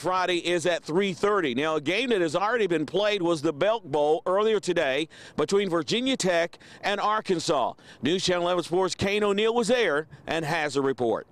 Friday is at 3.30. Now, a game that has already been played was the Belk Bowl earlier today between Virginia Tech and Arkansas. News Channel 11 Sports' Kane O'Neill was there and has a report.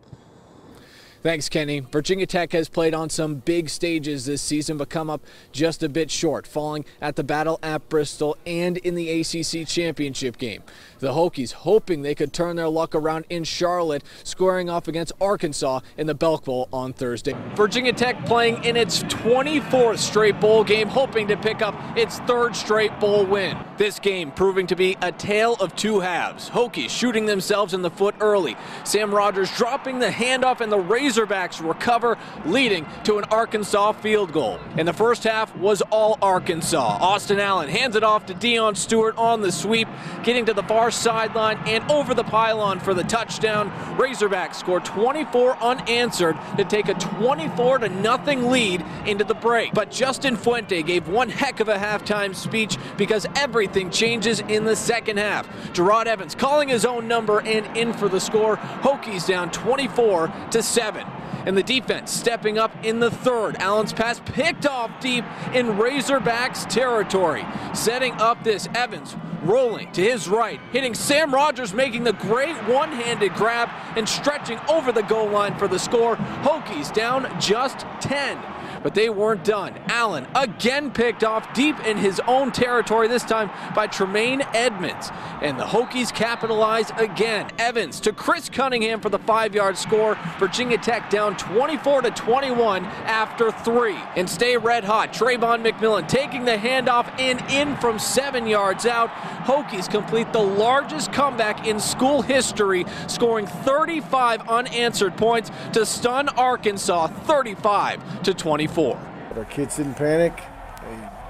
Thanks, Kenny. Virginia Tech has played on some big stages this season, but come up just a bit short, falling at the battle at Bristol and in the ACC championship game. The Hokies hoping they could turn their luck around in Charlotte, squaring off against Arkansas in the Belk Bowl on Thursday. Virginia Tech playing in its 24th straight bowl game, hoping to pick up its third straight bowl win. This game proving to be a tale of two halves. Hokies shooting themselves in the foot early. Sam Rogers dropping the handoff and the Razorbacks recover, leading to an Arkansas field goal. In the first half was all Arkansas. Austin Allen hands it off to Deon Stewart on the sweep, getting to the far sideline and over the pylon for the touchdown. Razorbacks score 24 unanswered to take a 24 to nothing lead into the break. But Justin Fuente gave one heck of a halftime speech because everything everything changes in the second half. Jerod Evans calling his own number and in for the score. Hokies down 24 to 7 and the defense stepping up in the third. Allen's pass picked off deep in Razorbacks territory. Setting up this Evans rolling to his right, hitting Sam Rogers, making the great one-handed grab and stretching over the goal line for the score. Hokies down just 10 but they weren't done. Allen again picked off deep in his own territory, this time by Tremaine Edmunds. And the Hokies capitalize again. Evans to Chris Cunningham for the five-yard score. Virginia Tech down 24 to 21 after three. And stay red hot. Travon McMillian taking the handoff and in from seven yards out. Hokies complete the largest comeback in school history, scoring 35 unanswered points to stun Arkansas 35 to 24 24. Our kids didn't panic.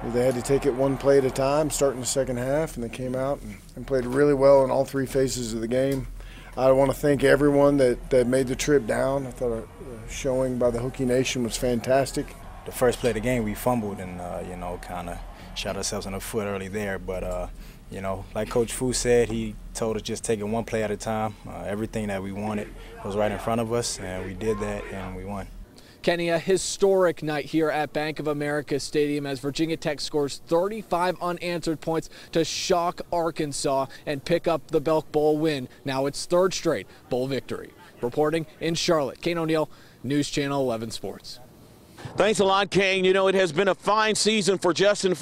They, they, had to take it one play at a time, starting the second half, and they came out and, and played really well in all three phases of the game. I want to thank everyone that, that made the trip down. I thought our showing by the Hokie Nation was fantastic. The first play of the game, we fumbled and, uh, you know, kind of shot ourselves in the foot early there. But, uh, you know, like Coach Fu said, he told us just take it one play at a time. Uh, everything that we wanted was right in front of us, and we did that, and we won. Kenny, a historic night here at Bank of America Stadium as Virginia Tech scores 35 unanswered points to shock Arkansas and pick up the Belk Bowl win. Now it's third straight bowl victory. Reporting in Charlotte, Kane O'Neill, News Channel 11 Sports. Thanks a lot, Kane. You know, it has been a fine season for Justin.